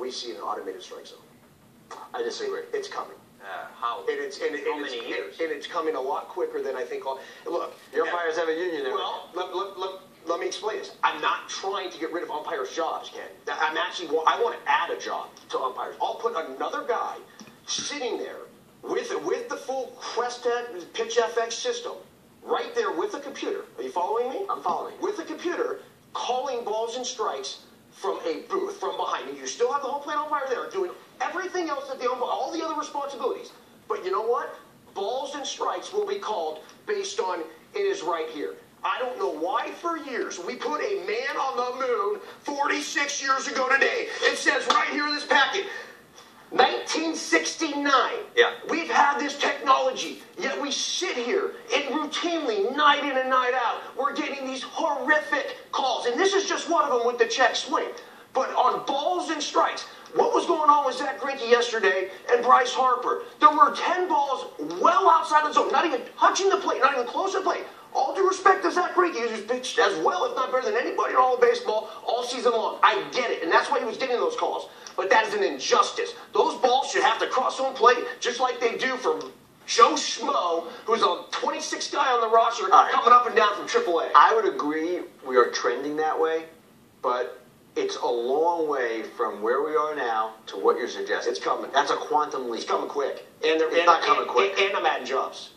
we see an automated strike zone. I disagree. It's coming. Uh, how? And it's, and, How and it's, many years? and it's coming a lot quicker than I think. all- Look. The umpires have a union. Well, let, let, let, let me explain this. I'm not trying to get rid of umpires' jobs, Ken. I'm actually, I want to add a job to umpires. I'll put another guy sitting there with, with the full QuesTec Pitch FX system, right there with the computer. Are you following me? I'm following. With the computer, calling balls and strikes from a booth from behind. And you still have the home plate umpire there doing everything else that the umpire, all the other responsibilities. But you know what? Balls and strikes will be called based on it is right here. I don't know why for years we put a man on the moon 46 years ago today. It says right here in this packet. 1969. Yeah. We've had this technology, yet we sit here and routinely, night in and night out, we're getting these horrific calls. And this is just one of them with the check swing. But on balls and strikes, what was going on with Zach Greinke yesterday and Bryce Harper? There were 10 balls well outside the zone, not even touching the plate, not even close to the plate. All due respect to Zach Greinke, who's pitched as well, if not better than anybody in all of baseball all season long. I get it, and that's why he was getting those calls. But that is an injustice. Those balls should have to cross home plate just like they do for Joe Schmo, who's a 26th guy on the roster coming up and down from AAA. I would agree we are trending that way, but it's a long way from where we are now to what you're suggesting. It's coming. That's a quantum leap. It's coming quick. And they're It's and, not coming and- quick. And, I'm adding jobs.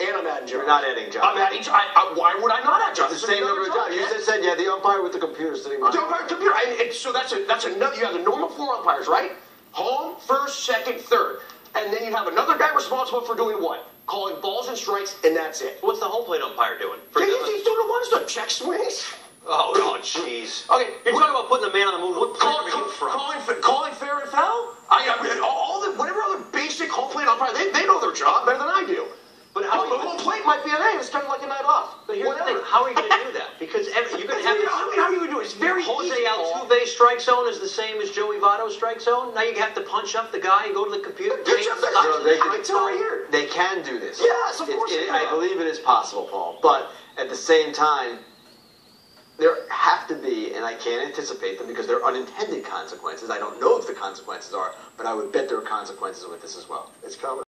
And I'm adding jobs. You're not adding jobs. I'm adding jobs. I, I, why would I not add jobs? It's the same number of jobs. You yeah. just said yeah, the umpire with the computer sitting The umpire computer. And, and so that's a that's another. You have the normal four umpires, right? Home, first, second, third, and then you have another guy responsible for doing what? Calling balls and strikes, and that's it. What's the home plate umpire doing? For he's, he's doing the ones, the check swings. oh, oh, jeez. Okay, You're talking about putting the man on the move. What country are you from? calling, fa- calling fair and foul. I, I mean, all the whatever other basic home plate umpire, they, they know their job better than I do. But how home, are you- home plate might be an A. It's kind of like a night off. But here's Whatever. the thing: How are you going to do that? Because every, you're going to have I mean, how are you going to do it? It's very Jose easy. Paul. Altuve's strike zone is the same as Joey Votto's strike zone. Now you have to punch up the guy, and go to the computer, Punch up the No, they the can- right here. They can do this. Yes, of It- course it- I believe it is possible, Paul. But at the same time, there have to be, and I can't anticipate them because they're unintended consequences. I don't know if the consequences are, but I would bet there are consequences with this as well. It's coming.